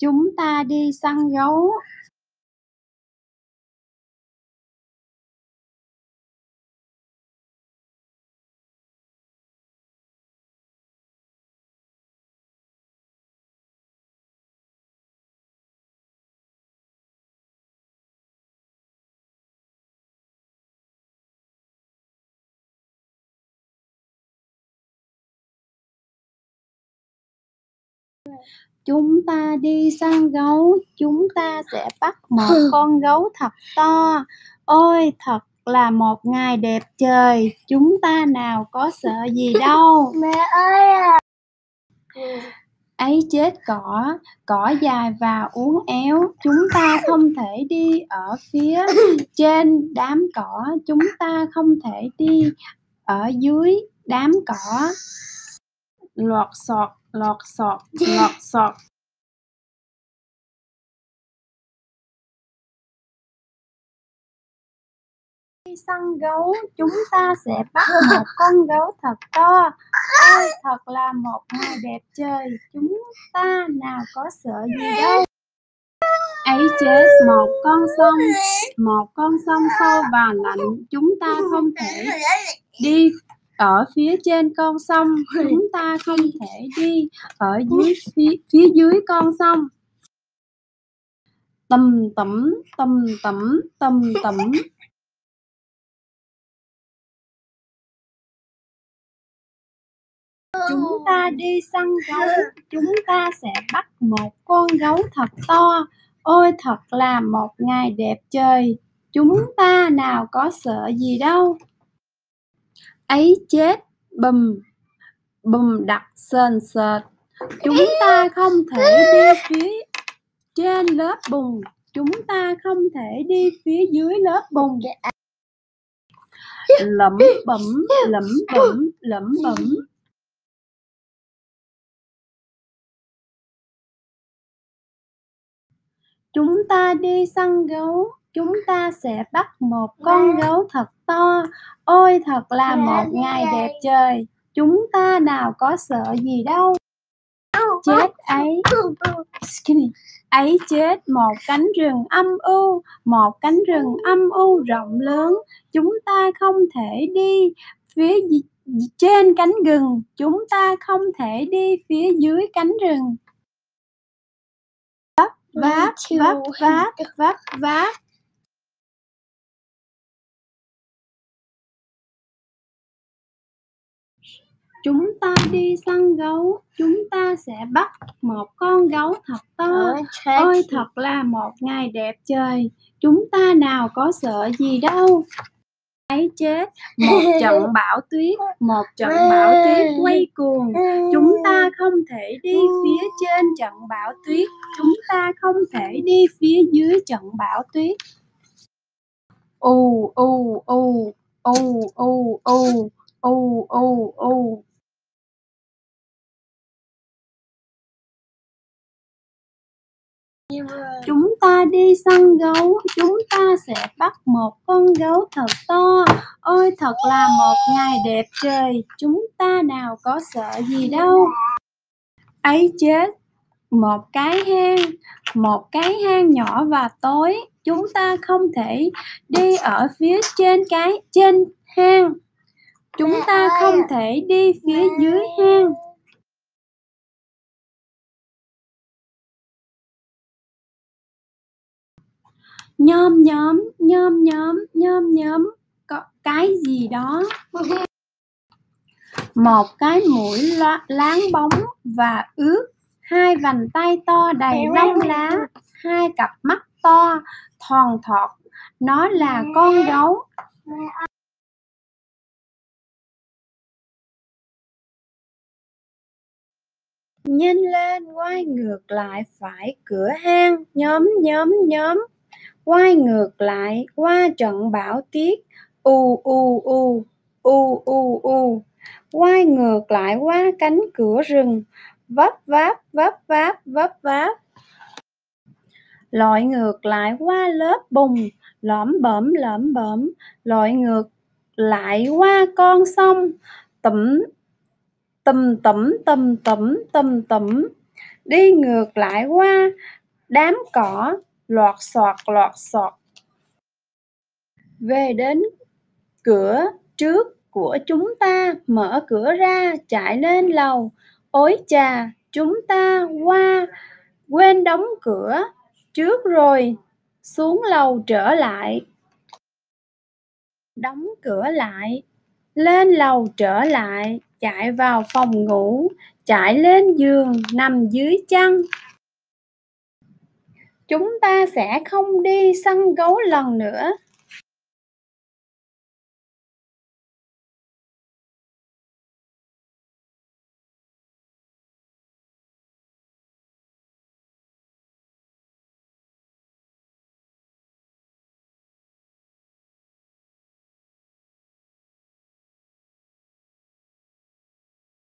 chúng ta đi săn gấu chúng ta đi săn gấu chúng ta sẽ bắt một con gấu thật to. Ôi thật là một ngày đẹp trời. Chúng ta nào có sợ gì đâu. Mẹ ơi à. ấy chết cỏ cỏ dài và uốn éo. Chúng ta không thể đi ở phía trên đám cỏ. Chúng ta không thể đi ở dưới đám cỏ lọt sọt lọt sọt lọt sọt. Đi săn gấu chúng ta sẽ bắt một con gấu thật to. Ôi thật là một ngày đẹp trời. Chúng ta nào có sợ gì đâu. Ấy chết một con sông một con sông sâu và lạnh chúng ta không thể đi ở phía trên con sông chúng ta không thể đi ở dưới phía, phía dưới con sông. Tầm tẩm tầm tẩm tầm tẩm. Chúng ta đi săn gấu chúng ta sẽ bắt một con gấu thật to. Ôi thật là một ngày đẹp trời. Chúng ta nào có sợ gì đâu ấy chết bùm bùm đặt sền sệt. Chúng ta không thể đi phía trên lớp bùn. Chúng ta không thể đi phía dưới lớp bùn. Lẩm bẩm lẩm bẩm lẩm bẩm. Chúng ta đi săn gấu chúng ta sẽ bắt một con gấu thật to. Ôi thật là một ngày đẹp trời. Chúng ta nào có sợ gì đâu. Chết ấy. Skinny. ấy chết một cánh rừng âm u. Một cánh rừng âm u rộng lớn. Chúng ta không thể đi phía trên cánh rừng chúng ta không thể đi phía dưới cánh rừng. Vấp váp vấp váp vấp váp chúng ta đi săn gấu chúng ta sẽ bắt một con gấu thật to. Ôi thật là một ngày đẹp trời. Chúng ta nào có sợ gì đâu. Ấy chết. Một trận bão tuyết một trận bão tuyết quay cuồng. Chúng ta không thể đi phía trên trận bão tuyết. Chúng ta không thể đi phía dưới trận bão tuyết. U u u u u u u u u chúng ta đi săn gấu chúng ta sẽ bắt một con gấu thật to. Ôi thật là một ngày đẹp trời. Chúng ta nào có sợ gì đâu. Ấy chết một cái hang một cái hang nhỏ và tối. Chúng ta không thể đi ở phía trên cái trên hang. Chúng ta không thể đi phía dưới hang nhôm nhóm nhôm nhóm nhôm nhóm. Có cái gì đó? Một cái mũi lá, láng bóng và ướt. Hai vành tay to đầy lông lá. hai cặp mắt to thòn thọt. Nó là con gấu. Nhanh lên quay ngược lại phải cửa hang. Nhóm nhóm nhóm quay ngược lại, qua trận bão tuyết u u u u u u. Quay ngược lại qua cánh cửa rừng. Vấp, váp vấp váp vấp, váp. Lội ngược lại qua lớp bùn. Lõm bõm lõm bõm lội ngược lại qua con sông. Tẩm tùm tẩm tùm tẩm tùm tẩm. Đi ngược lại qua đám cỏ loạt soạt loạt soạt. Về đến cửa trước của chúng ta, mở cửa ra, chạy lên lầu. Ối chà, chúng ta qua, quên đóng cửa trước rồi, xuống lầu trở lại. Đóng cửa lại, lên lầu trở lại, chạy vào phòng ngủ, chạy lên giường, nằm dưới chăn chúng ta sẽ không đi săn gấu lần nữa.